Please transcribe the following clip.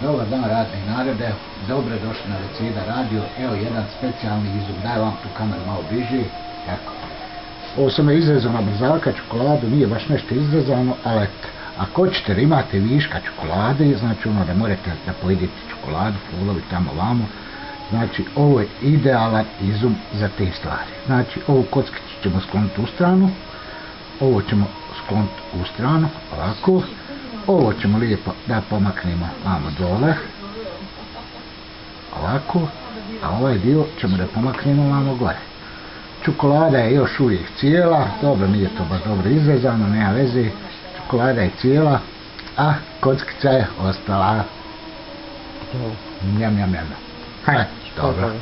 Dobar dan radni narode, dobro došli na Lucida radio, evo jedan specijalni izum, daj vam tu kameru malo bliži, tako. Ovo sam je izrezao na brzaka čokoladu, nije baš nešto izrezano, ali ako hoćete da imate viška čokolade, znači ono da morate da pojedete čokoladu, fulovi tamo vamo, znači ovo je idealan izum za te stvari. Znači ovu kockicu ćemo skloniti u stranu, ovo ćemo skloniti u stranu, ovako, ovo ćemo lijepo da pomaknemo vamo dole, ovako, a ovaj dio ćemo da pomaknemo vamo gore. Čokolada je još uvijek cijela, dobro nije to baš dobro izrezano, nema veze, čokolada je cijela, a kockica je ostala. Njam, njam, njam. Hajde, dobro.